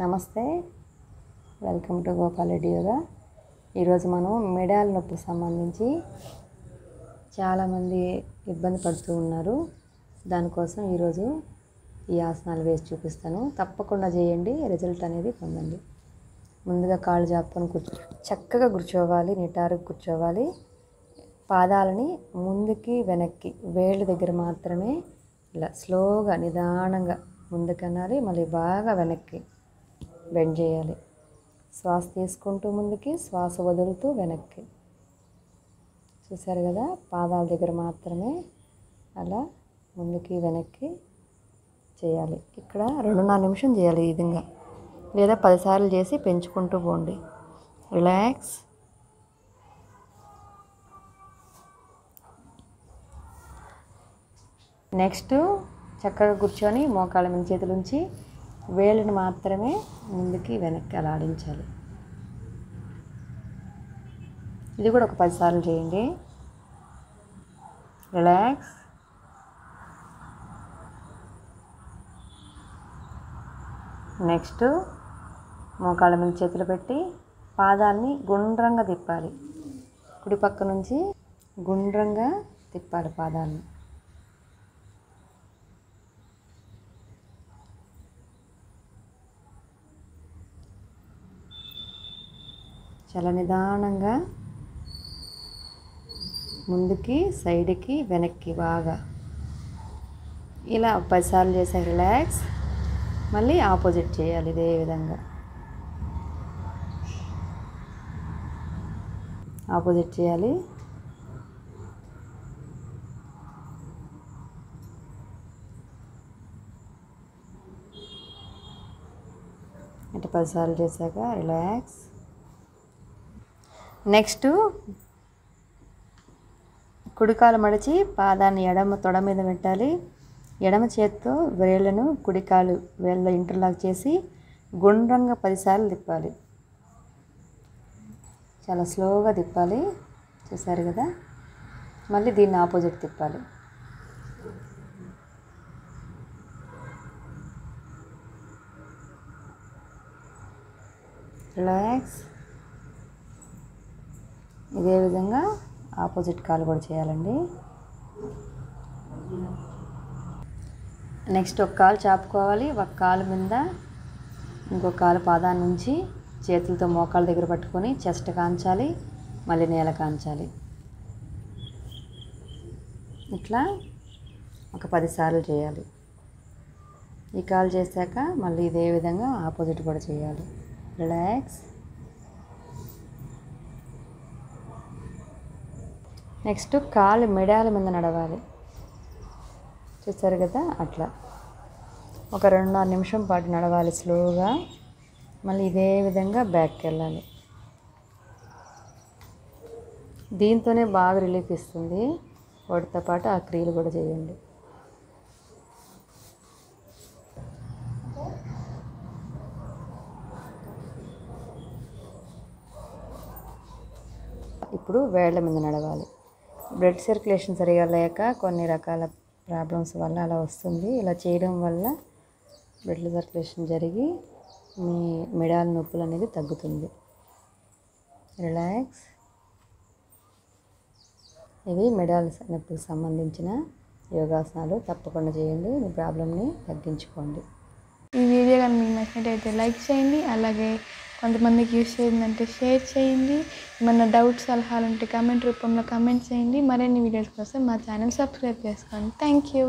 నమస్తే. Welcome to Gopalreddy yoga. ఈరోజు మనం మెడాల నొప్పికి సంబంధించి చాలామంది ఇబ్బంది పడుతూ ఉన్నారు. దానికోసం ఈరోజు ఈ ఆసనాలు వేసి చూపిస్తాను. తప్పకుండా చేయండి. రిజల్ట్ అనేది పొందండి. ముందుగా కాళ్ళు జాపుకొని కూర్చో చక్కగా కూర్చోవాలి నిటారుగా కూర్చోవాలి. పాదాలని ముందుకి వెనక్కి వేళ్ళ దగ్గర మాత్రమే ఇలా స్లోగా నిదానంగా ముందుకనాలి మళ్ళీ బాగా వెనక్కి. బెండ్ చేయాలి శ్వాస తీసుకుంటూ ముందుకి శ్వాస వదులుతూ వెనక్కి. చూసారు కదా పాదాల దగ్గర మాత్రమే అలా ముందుకి వెనక్కి చేయాలి. ఇక్కడ రెండున్నర నిమిషం చేయాలి ఈ విధంగా. లేదా పదిసార్లు చేసి పెంచుకుంటూ పోండి. రిలాక్స్. నెక్స్ట్ చక్కగా కూర్చొని మోకాళ్ళ మీద చేతులుంచి వేళ్ళని మాత్రమే ముందుకి వెనక్కి అలా ఆడించాలి. ఇది కూడా ఒక పదిసార్లు చేయండి. రిలాక్స్. నెక్స్ట్ మోకాళ్ళ మీద చేతులు పెట్టి పాదాలని గుండ్రంగా తిప్పాలి. కుడి పక్క నుంచి గుండ్రంగా తిప్పాలి పాదాలని చాలా నిదానంగా ముందుకి సైడ్కి వెనక్కి బాగా. ఇలా పదిసార్లు చేసే రిలాక్స్. మళ్ళీ ఆపోజిట్ చేయాలి ఇదే విధంగా. ఆపోజిట్ చేయాలి. ఇట్లా పదిసార్లు చేశాక రిలాక్స్. నెక్స్ట్ కుడికాలు మడిచి పాదాన్ని ఎడమ తొడ మీద పెట్టాలి. ఎడమ చేత్తో వేళ్ళను కుడికాలు వేళ్ళ ఇంటర్లాక్ చేసి గుండ్రంగా పదిసార్లు తిప్పాలి. చాలా స్లోగా తిప్పాలి. చూసారు కదా? మళ్ళీ దీన్ని ఆపోజిట్ తిప్పాలి. రిలాక్స్. ఇదే విధంగా ఆపోజిట్ కాలు కూడా చేయాలండి. నెక్స్ట్ ఒక కాలు చాపుకోవాలి. ఒక కాలు మీద ఇంకో కాలు పాదాన్ని ఉంచి చేతులతో మోకాళ్ళ దగ్గర పట్టుకొని చెస్ట్ కాంచాలి మళ్ళీ నేల కాంచాలి. ఇట్లా ఒక పదిసార్లు చేయాలి. ఈ కాలు చేశాక మళ్ళీ ఇదే విధంగా ఆపోజిట్ కూడా చేయాలి. రిలాక్స్. నెక్స్ట్ కాలు మెడాల మీద నడవాలి. చూసారు కదా? అట్లా. ఒక రెండున్నర నిమిషం పాటు నడవాలి స్లోగా. మళ్ళీ ఇదే విధంగా బ్యాక్కి వెళ్ళాలి దీంతోనే బాగా రిలీఫ్ ఇస్తుంది. వాటితో పాటు ఆ క్రియలు కూడా చేయండి. ఇప్పుడు వేళ్ళ మీద నడవాలి. బ్లడ్ సర్క్యులేషన్ సరిగా లేక కొన్ని రకాల ప్రాబ్లమ్స్ వల్ల అలా వస్తుంది. ఇలా చేయడం వల్ల బ్లడ్ సర్క్యులేషన్ జరిగి మీ మెడాల నొప్పులు అనేది తగ్గుతుంది. రిలాక్స్. ఇవి మెడాల నొప్పికి సంబంధించిన యోగాసనాలు. తప్పకుండా చేయండి. మీ ప్రాబ్లమ్ని తగ్గించుకోండి. ఈ వీడియో కానీ మీకు నచ్చినట్టయితే లైక్ చేయండి. అలాగే కొంతమందికి యూస్ చేయందంటే షేర్ చేయండి. ఏమన్నా డౌట్స్ సలహాలు ఉంటే కామెంట్ రూపంలో కామెంట్ చేయండి. మరిన్ని వీడియోస్ కోసం మా ఛానల్ సబ్స్క్రైబ్ చేసుకోండి. Thank you